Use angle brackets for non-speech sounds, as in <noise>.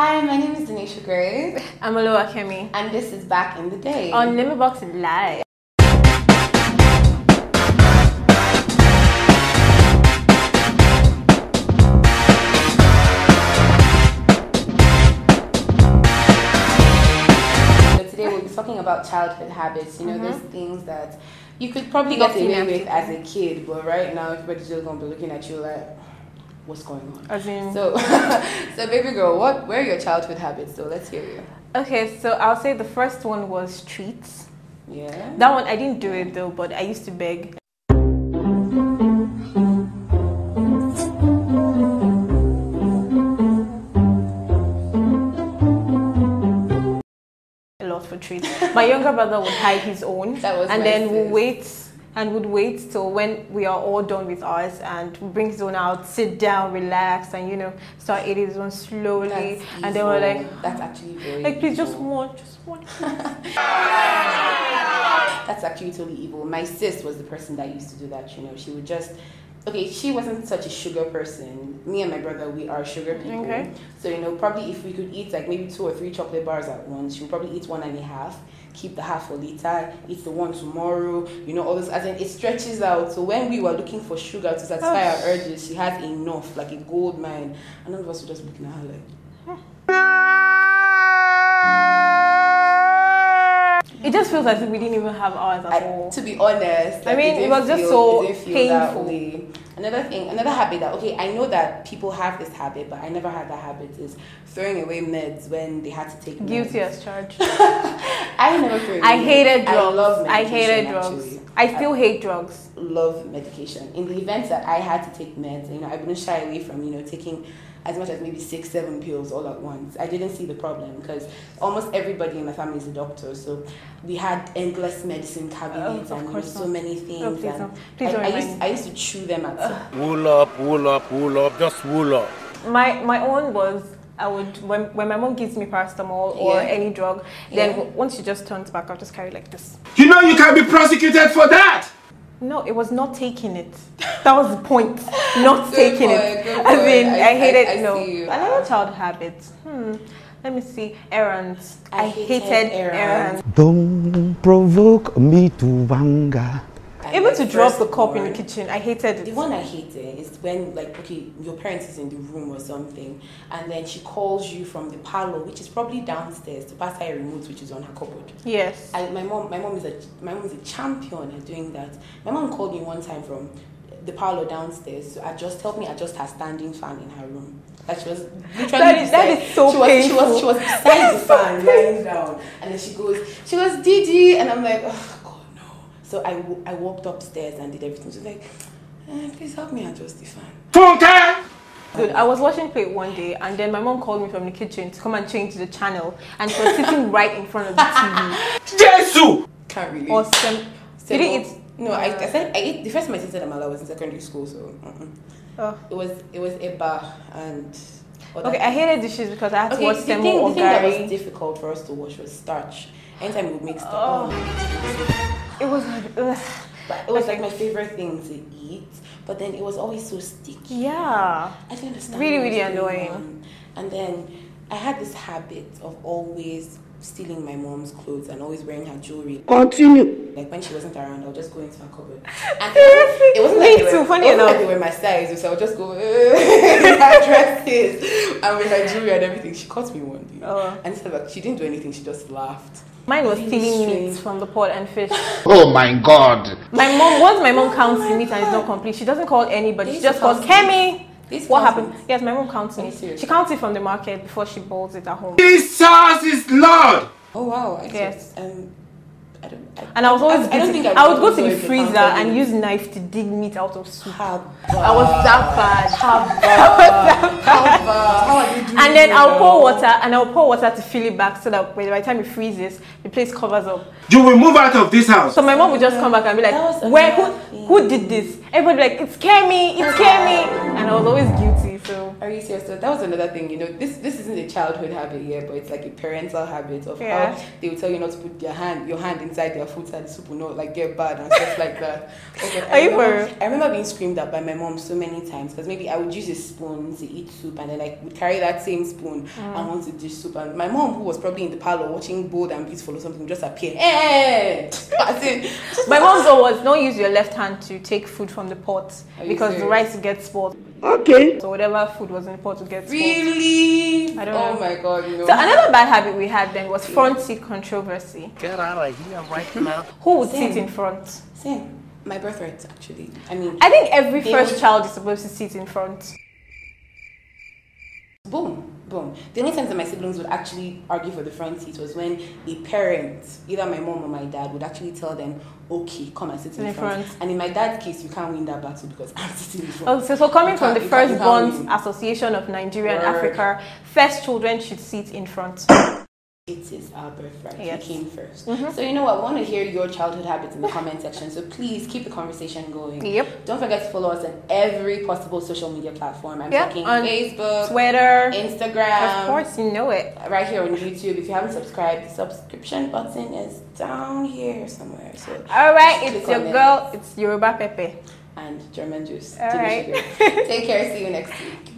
Hi, my name is Denisia Grey, I'm Oluwakemi. and this is Back in the Day. On Nimabox Live. So today we'll be talking about childhood habits. You know, those mm-hmm. things that you could probably get Nothing away with as a kid, but right now everybody's just gonna be looking at you like, what's going on? As in, So, <laughs> so baby girl, what were your childhood habits? So let's hear you. okay, so I'll say the first one was treats. Yeah. That one I didn't do it though, but I used to beg. A lot for treats. My younger brother would hide his own, <laughs> That was and then we'll wait and would wait till when we are all done with ours and bring his own out, sit down, relax, and you know start eating his own slowly. That's and then we're like, that's actually very like please just evil. one, just one. <laughs> That's actually totally evil. My sis was the person that used to do that. You know, she would just. Okay, she wasn't such a sugar person. Me and my brother, we are sugar people. Okay. So you know, probably if we could eat like maybe two or three chocolate bars at once, she would probably eat one and a half, keep the half for later, eat the one tomorrow. You know, all this. As in, it stretches out. So when we were looking for sugar to satisfy Oh. our urges, she had enough, like a gold mine, and none of us were just looking at her like. It just feels as if we didn't even have ours at I, all. to be honest, I mean, it was just so it didn't feel that painful. Another thing, another habit that okay, I know that people have this habit, but I never had that habit is throwing away meds when they had to take meds. Guilty as charged. <laughs> I never threw. Away I hated meds. drugs. I love I hated drugs. actually. I still hate drugs. love medication. In the event that I had to take meds, you know, I wouldn't shy away from you know taking as much as maybe six, seven pills all at once. I didn't see the problem because almost everybody in my family is a doctor, so we had endless medicine cabinets Oh, of and course so not. many things. Oh, please and don't. Please I, don't I used. I used to chew them at Wool up, wool up, wool up, just wool up. My my own was I would when when my mom gives me paracetamol or Yeah. any drug, then Yeah. once she just turns back, I'll just carry like this. You know you can be prosecuted for that. No, it was not taking it. That was the point. Not <laughs> taking boy, it. I mean, I- I, hated I- I no. see you. Another child habit. Hmm. Let me see. Errands. I I, hated hated, errands. errands. Don't provoke me to anger. Even my to drop the cup in the kitchen, I hated The one I hated is when, like, okay, your parents is in the room or something, and then she calls you from the parlor, which is probably downstairs, to pass her a remote, which is on her cupboard. Yes. I, my mom, my mom is a, my mom is a champion at doing that. My mom called me one time from the parlor downstairs to adjust, help me adjust her standing fan in her room. Like she was literally That is- that is so she was, She was, she was beside <laughs> the fan, lying down, and then she goes, she goes, Didi, and I'm like, no. So I, w- I walked upstairs and did everything. She was like, eh, please help me adjust the fan. Funke! Dude, I was washing plate one day, and then my mom called me from the kitchen to come and change the channel, and she was sitting <laughs> right in front of the TV. Jesus! Can't really. Awesome. You Second- didn't eat. No, I, I said I ate the first time I tasted amala was in secondary school, so mm-mm. Oh. it was it was eba and. other Okay, I hated dishes because I had to Okay, watch the semo thing, the thing that was difficult for us to wash was starch. Anytime we would make stuff, Oh. oh. It was. Ugh. but it was like my favorite thing to eat. But then it was always so sticky. Yeah. I didn't understand. Really, was really going annoying. on. And then I had this habit of always stealing my mom's clothes and always wearing her jewelry. Continue. Like when she wasn't around, I'll just go into her cupboard. <laughs> And it wasn't like they too, were, funny it wasn't enough. Like they were my size, so I'll just go <laughs> in her dresses and with her jewelry and everything. She caught me one day, Oh. and instead of like, she didn't do anything. She just laughed. Mine was stealing meat from the pot and fish. Oh my god. My mom, once my mom counts the meat and it's not complete, she doesn't call anybody. She just calls used to count Kemi. They used to What happened? meat. Yes, my mom counts Are you meat. She counts it from the market before she boils it at home. Jesus is Lord! Oh wow! I Yes. Um, I don't. I, And I was always I, I don't think I would go to the freezer counted and use knife to dig meat out of soup. Haba. I was that bad. Haba. How are you doing? And then I'll pour water and I'll pour water to fill it back so that by the time it freezes, the place covers up. You will move out of this house. So my mom would just come back and be like, "Where? Who? Who did this?" Everybody like, "It's Kemi, it's Kemi," and I was always guilty. Are you serious? So that was another thing, you know. This this isn't a childhood habit here, but it's like a parental habit of Yeah. how they will tell you not to put your hand your hand inside their food the soup will not like get bad and stuff like that. <laughs> Okay, Are you I remember, I remember being screamed at by my mom so many times because maybe I would use a spoon to eat soup and then like would carry that same spoon Mm. and want to dish soup and my mom who was probably in the parlor watching Bold and Beautiful or something would just appear. Hey! <laughs> As in, My mom's always don't use your left hand to take food from the pot Are because the serious? right to get spoiled. Okay. So whatever food was in the pot to get spoiled. really? I don't oh know. my god, you know. So another bad habit we had then was front seat controversy. Get out of here right now. Who would Same. sit in front? Same. My birthright, actually. I mean, I think every first would- child is supposed to sit in front. boom, boom. The only times that my siblings would actually argue for the front seat was when a parent, either my mom or my dad, would actually tell them, okay, come and sit in, In front. front. And in my dad's case, you can't win that battle because I'm sitting in front. Oh, so, so coming You from the can't- you can't- you can't Firstborns win. Association of Nigeria and Africa, first children should sit in front. It is our birthright. Yes. We came 1st mm-hmm. So you know what? I want to hear your childhood habits in the comment section. So please keep the conversation going. Yep. Don't forget to follow us on every possible social media platform. I'm Yep, talking on Facebook, Twitter, Instagram, of course, you know it. right here on YouTube. If you haven't subscribed, the subscription button is down here somewhere. So All right, it's your on girl. It's Yoruba Pepe. and German juice. All right. Take care. See you next week. <laughs>